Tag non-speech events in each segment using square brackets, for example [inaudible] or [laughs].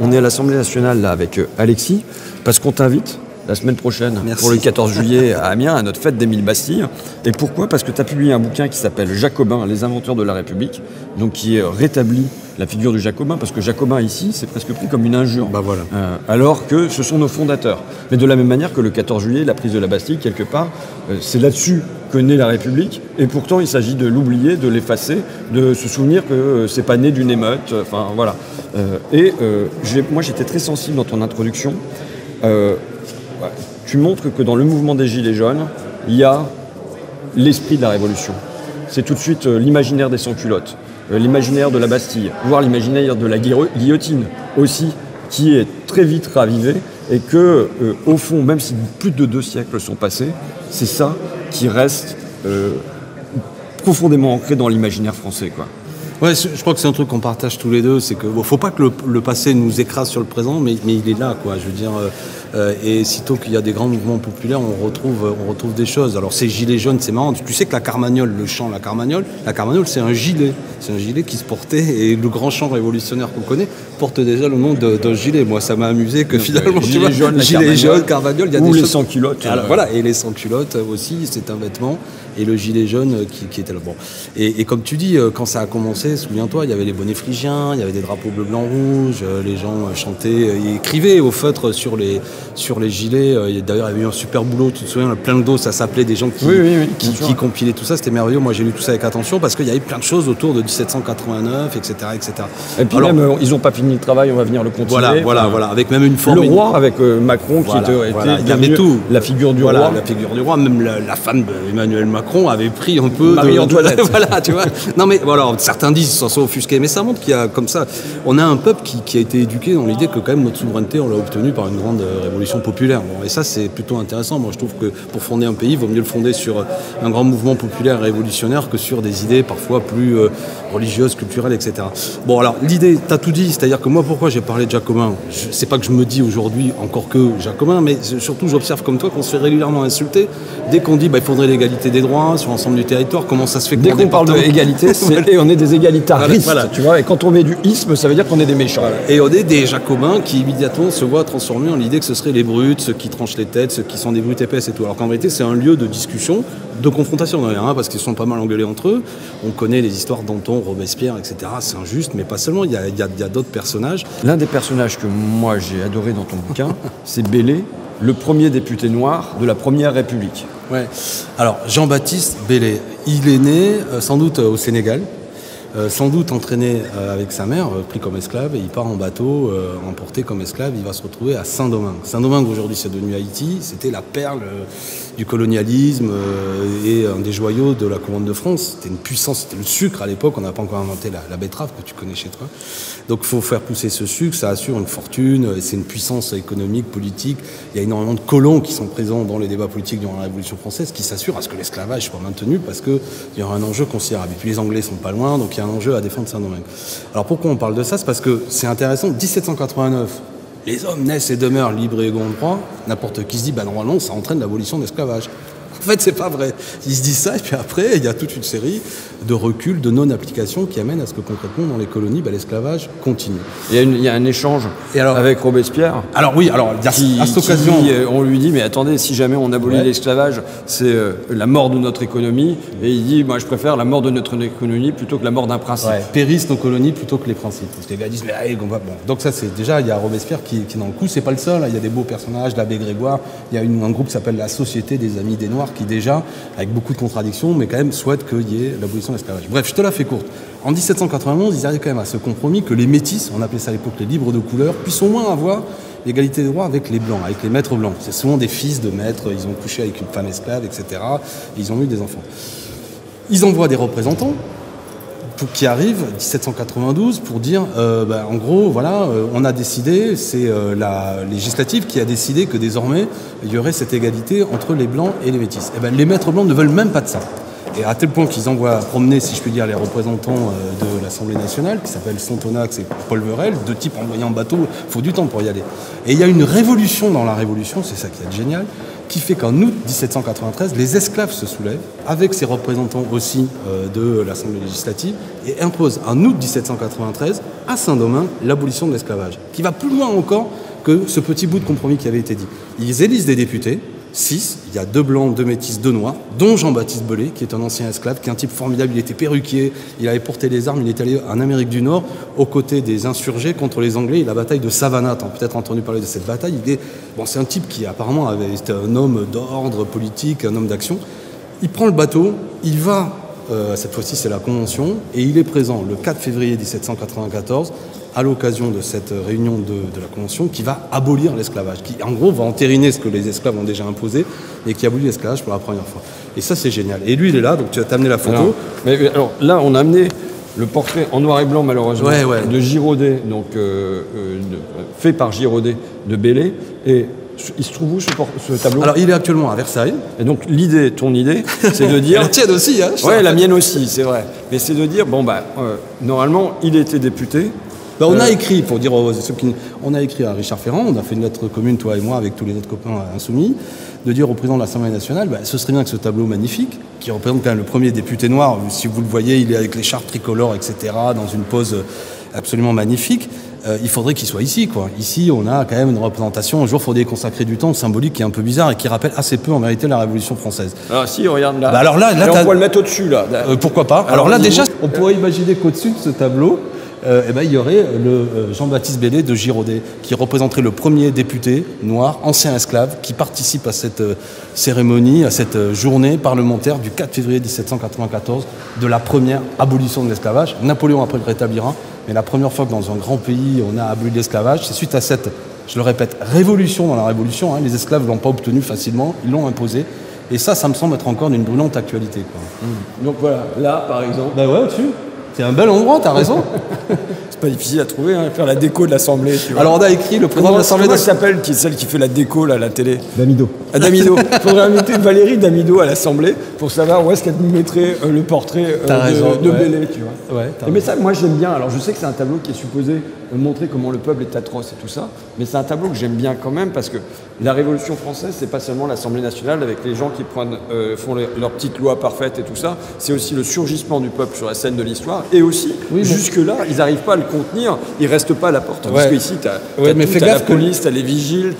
On est à l'Assemblée nationale là avec euh, Alexis parce qu'on t'invite la semaine prochaine pour le 14 juillet à Amiens à notre fête d'Émile Bastille. Et pourquoi? Parce que tu as publié un bouquin qui s'appelle Jacobin, les inventeurs de la République, donc qui rétablit la figure du Jacobin, parce que Jacobin ici, c'est presque pris comme une injure. Bah voilà. Euh, alors que ce sont nos fondateurs. Mais de la même manière que le 14 juillet, la prise de la Bastille, quelque part, euh, c'est là-dessus que naît la République, et pourtant il s'agit de l'oublier, de l'effacer, de se souvenir que euh, c'est pas né d'une émeute, enfin voilà. et moi j'étais très sensible dans ton introduction. Tu montres que dans le mouvement des Gilets jaunes, il y a l'esprit de la Révolution. C'est tout de suite l'imaginaire des sans-culottes, l'imaginaire de la Bastille, voire l'imaginaire de la guillotine aussi, qui est très vite ravivé, et que, au fond, même si plus de deux siècles sont passés, c'est ça qui reste euh, profondément ancré dans l'imaginaire français. Ouais, je crois que c'est un truc qu'on partage tous les deux, c'est que ne faut pas que le, passé nous écrase sur le présent, mais, mais il est là, quoi. Je veux dire, euh, euh, et sitôt qu'il y a des grands mouvements populaires, on retrouve, on retrouve des choses. Alors ces gilets jaunes, c'est marrant. Tu sais que la Carmagnole, le chant, la Carmagnole, la Carmagnole, c'est un gilet, c'est un gilet qui se portait et le grand chant révolutionnaire qu'on connaît porte déjà le nom d'un gilet. Moi, ça m'a amusé que finalement, gilet tu jaune, gilet jaune, Carmagnole, il y a Ou des les sans culottes. voilà, et les sans culottes aussi, c'est un vêtement et le gilet jaune qui, était là. Bon. Et, comme tu dis, euh, quand ça a commencé, souviens-toi, il y avait les bonnets phrygiens, il y avait des drapeaux bleu, blanc, rouge, euh, les gens chantaient, ils écrivaient au feutre sur les, sur les gilets. Euh, d'ailleurs, il y avait eu un super boulot, tu te souviens, plein de dos, ça s'appelait des gens qui, qui, compilaient tout ça, c'était merveilleux. Moi, j'ai lu tout ça avec attention parce qu'il y avait plein de choses autour de 1789, etc. etc. Et puis même, ils n'ont pas fini le travail, on va venir le continuer. Voilà, voilà, voilà, avec même une forme. Le roi, avec Macron, qui était, il y avait tout. La figure du roi. La figure du roi, même la, femme d'Emmanuel Macron Macron avait pris un peu Marie-Antoinette. [laughs] voilà, tu vois. Non mais voilà, certains disent s'en sont offusqués, mais ça montre qu'il y a comme ça, on a un peuple qui, a été éduqué dans l'idée que quand même notre souveraineté, on l'a obtenue par une grande euh, révolution populaire. et ça c'est plutôt intéressant. Moi je trouve que pour fonder un pays, il vaut mieux le fonder sur un grand mouvement populaire révolutionnaire que sur des idées parfois plus euh, religieuses, culturelles, etc. Bon alors l'idée, tu as tout dit, c'est-à-dire que moi pourquoi j'ai parlé de Jacobin C'est pas que je me dis aujourd'hui encore que Jacobin, mais surtout j'observe comme toi qu'on se fait régulièrement insulter dès qu'on dit bah, il faudrait l'égalité des droits sur l'ensemble du territoire. Comment ça se fait Dès qu'on parle d'égalité, [laughs] et on est des égalitaristes, voilà, tu vois. Et quand on met du isme, ça veut dire qu'on est des méchants. Et on est des jacobins qui immédiatement se voient transformés en l'idée que ce serait les brutes, ceux qui tranchent les têtes, ceux qui sont des brutes épaisses et tout. Alors qu'en vérité, c'est un lieu de discussion, de confrontation hein, parce qu'ils sont pas mal engueulés entre eux. On connaît les histoires d'Anton, Robespierre, etc. C'est injuste, mais pas seulement. Il y a, a d'autres personnages. L'un des personnages que moi j'ai adoré dans ton bouquin, [laughs] c'est Bélé, le premier député noir de la Première République. Ouais. Alors, Jean-Baptiste Bellé, il est né euh, sans doute au Sénégal, euh, sans doute entraîné euh, avec sa mère, pris comme esclave, et il part en bateau, emporté comme esclave, il va se retrouver à Saint-Domingue. Saint-Domingue, aujourd'hui, c'est devenu Haïti, c'était la perle du colonialisme euh, et un des joyaux de la commande de France. C'était une puissance, c'était le sucre à l'époque, on n'a pas encore inventé la, betterave que tu connais chez toi. Donc il faut faire pousser ce sucre, ça assure une fortune, c'est une puissance économique, politique. Il y a énormément de colons qui sont présents dans les débats politiques durant la Révolution française qui s'assurent à ce que l'esclavage soit maintenu parce qu'il y aura un enjeu considérable. Et puis les Anglais sont pas loin, donc il y a un enjeu à défendre Saint-Domingue. Alors pourquoi on parle de ça? C'est parce que c'est intéressant, 1789, les hommes naissent et demeurent libres et égaux en droit, n'importe qui se dit, bah, normalement, ça entraîne l'abolition de l'esclavage. En fait, c'est pas vrai. Ils se disent ça, et puis après, il y a toute une série de reculs, de non-application qui amènent à ce que concrètement, dans les colonies, bah, l'esclavage continue. Il y, a un échange avec Robespierre. Alors oui, alors à cette occasion. Euh, on lui dit, mais attendez, si jamais on abolit l'esclavage, c'est euh, la mort de notre économie. Et il dit, moi je préfère la mort de notre économie plutôt que la mort d'un principe. Périssent nos colonies plutôt que les principes. Parce que les gars disent, mais allez, on va. Bon. Donc ça, c'est déjà, il y a Robespierre qui, qui est dans le coup. C'est pas le seul. Hein. Il y a des beaux personnages, l'abbé Grégoire. Il y a un groupe qui s'appelle la Société des Amis des Noirs qui déjà, avec beaucoup de contradictions, mais quand même souhaite qu'il y ait l'abolition de l'esclavage. Bref, je te la fais courte. En 1791, ils arrivent quand même à ce compromis que les métis, on appelait ça à l'époque les libres de couleur, puissent au moins avoir l'égalité des droits avec les blancs, avec les maîtres blancs. C'est souvent des fils de maîtres, ils ont couché avec une femme esclave, etc. Et ils ont eu des enfants. Ils envoient des représentants qui arrivent 1792 pour dire, euh, bah, en gros, voilà, euh, on a décidé, c'est euh, la législative qui a décidé que désormais il y aurait cette égalité entre les blancs et les métis. Et eh ben, les maîtres blancs ne veulent même pas de ça. Et à tel point qu'ils envoient promener, si je puis dire, les représentants de l'Assemblée nationale, qui s'appellent Sontonax et Paul Verel, deux types envoyés en bateau, il faut du temps pour y aller. Et il y a une révolution dans la révolution, c'est ça qui est génial, qui fait qu'en août 1793, les esclaves se soulèvent, avec ses représentants aussi euh, de l'Assemblée législative, et imposent en août 1793 à Saint-Domingue l'abolition de l'esclavage, qui va plus loin encore que ce petit bout de compromis qui avait été dit. Ils élisent des députés, six, il y a deux blancs, deux métis, deux noirs, dont Jean-Baptiste Belay, qui est un ancien esclave, qui est un type formidable, il était perruquier, il avait porté les armes, il est allé en Amérique du Nord, aux côtés des insurgés contre les Anglais, et la bataille de Savannah, tu as peut-être entendu parler de cette bataille, il est, bon, c'est un type qui apparemment avait un homme d'ordre politique, un homme d'action, il prend le bateau, il va, euh, cette fois-ci c'est la Convention, et il est présent le 4 février 1794 à l'occasion de cette réunion de, de, la Convention qui va abolir l'esclavage, qui en gros va entériner ce que les esclaves ont déjà imposé et qui abolit l'esclavage pour la première fois. Et ça c'est génial. Et lui il est là, donc tu as amené la photo. Alors, mais, alors là on a amené le portrait en noir et blanc malheureusement Ouais, ouais. de Giraudet, donc euh, euh, de- fait par Giraudet de Bellay. Et il se trouve où ce, tableau? Alors il est actuellement à Versailles. Et donc l'idée, ton idée, c'est de [laughs] dire. La tienne aussi, hein Ouais, la mienne aussi, c'est vrai. Mais c'est de dire, bon bah, euh, normalement, il était député. Bah, on a Euh, écrit, pour dire aux ceux qui, on a écrit à Richard Ferrand, on a fait une lettre commune, toi et moi, avec tous les autres copains insoumis, de dire au président de l'Assemblée nationale, bah, ce serait bien que ce tableau magnifique, qui représente quand même le premier député noir, si vous le voyez, il est avec l'écharpe tricolore, etc., dans une pose absolument magnifique. euh, il faudrait qu'il soit ici, quoi. Ici, on a quand même une représentation. Un jour, il faudrait consacrer du temps symbolique qui est un peu bizarre et qui rappelle assez peu en réalité la Révolution française. Alors si, regarde là. Bah, alors là- on pourrait le mettre au-dessus là. Euh, pourquoi pas Alors, Alors, là déjà, on pourrait imaginer qu'au-dessus de ce tableau, euh, eh ben, il y aurait le euh, Jean-Baptiste Bellay de Giraudet, qui représenterait le premier député noir, ancien esclave, qui participe à cette euh, cérémonie, à cette euh, journée parlementaire du 4 février 1794, de la première abolition de l'esclavage. Napoléon après le rétablira, mais la première fois que dans un grand pays on a aboli l'esclavage, c'est suite à cette, je le répète, révolution dans la révolution. hein. les esclaves ne l'ont pas obtenu facilement, ils l'ont imposé. Et ça, ça me semble être encore d'une brûlante actualité. Quoi. Donc voilà, là par exemple. Bah ouais, au-dessus. C'est un bel endroit, t'as raison. [laughs] C'est pas difficile à trouver, hein, faire la déco de l'Assemblée. tu vois. Alors on a écrit le président de l'Assemblée comment elle s'appelle qui est celle qui fait la déco là, à la télé Damido. À Damido. Il [laughs] faudrait inviter Valérie Damido à l'Assemblée pour savoir où est-ce qu'elle nous mettrait euh, le portrait euh, de, raison, de ouais. Bellay, tu vois. Ouais, mais ça, moi j'aime bien. Alors je sais que c'est un tableau qui est supposé montrer comment le peuple est atroce et tout ça, mais c'est un tableau que j'aime bien quand même parce que la Révolution française, c'est pas seulement l'Assemblée nationale avec les gens qui prennent, euh, font les- leurs petites lois parfaites et tout ça, c'est aussi le surgissement du peuple sur la scène de l'histoire et aussi Oui, mais- jusque-là, ils n'arrivent pas à le contenir, ils restent pas à la porte. Parce qu'ici, tu as, Ouais, la gaffe que- police, tu as les vigiles,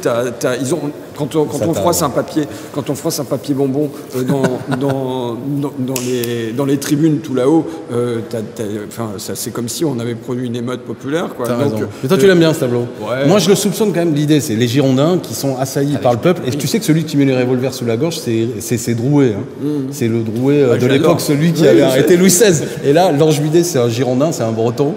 ils ont, quand on, quand froisse un papier, quand on froisse un papier bonbon euh, dans, [laughs] dans, dans, dans les, dans les tribunes tout là-haut, euh, c'est comme si on avait produit une émeute populaire. Quoi. T'as Donc, raison. euh, Mais toi, tu l'aimes bien ce tableau. Ouais. Moi, je le soupçonne quand même. L'idée, c'est les Girondins qui sont assaillis par le peuple. Et tu sais que celui qui met les revolvers sous la gorge, c'est Drouet. hein. C'est le Drouet euh, de l'époque, celui qui Oui, avait arrêté. Louis XVI. Et là, l'ange Bidet, c'est un Girondin, c'est un Breton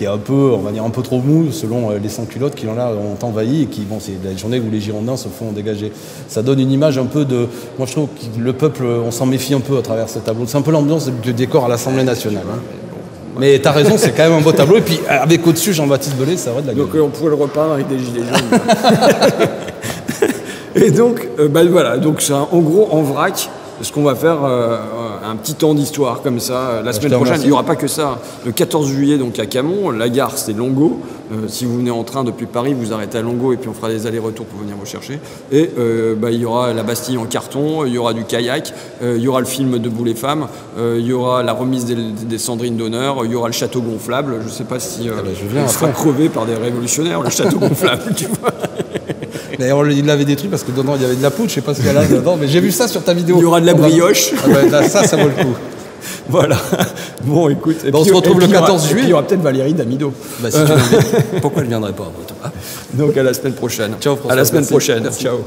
qui est un peu, on va dire, un peu trop mou selon euh, les sans-culottes qui, là, ont envahi et qui, bon, c'est la journée où les Girondins se font dégager. Ça donne une image un peu de. Moi, je trouve que le peuple, on s'en méfie un peu à travers ce tableau. C'est un peu l'ambiance du décor à l'Assemblée nationale. hein. Mais t'as raison, c'est quand même un beau tableau. Et puis, avec au-dessus Jean-Baptiste Belay, ça va de la gueule. Donc euh, on pourrait le repeindre avec des gilets jaunes. [laughs] Et donc, euh, bah, voilà, donc c'est en gros en vrac. Ce qu'on va faire, euh, un petit temps d'histoire comme ça, euh, la je semaine prochaine. Il n'y aura pas que ça. Le 14 juillet, donc à Camon, la gare c'est Longo. Euh, si vous venez en train depuis Paris, vous arrêtez à Longo et puis on fera des allers-retours pour venir vous chercher. Et euh, bah, il y aura la Bastille en carton, il y aura du kayak, euh, il y aura le film Debout les femmes, il y aura la remise des, des cendrines d'honneur, il y aura le château gonflable. Je ne sais pas si Ah bah, je viens il sera crevé par des révolutionnaires, le château [laughs] gonflable, tu vois. D'ailleurs, il l'avait détruit parce que dedans il y avait de la poudre, je sais pas ce qu'il y a là dedans, mais j'ai vu ça sur ta vidéo. Il y aura de la brioche. Ah ouais, là, ça, ça vaut le coup. [laughs] Voilà. Bon, écoute. et Bon, on puis- se retrouve et le puis il y aura- 14 et puis juillet. Il y aura peut-être Valérie Damido. Bah, si tu veux. [laughs] Pourquoi je viendrais pas après tout Donc à la semaine prochaine. Ciao, François. À la semaine Merci. prochaine. Merci. Ciao.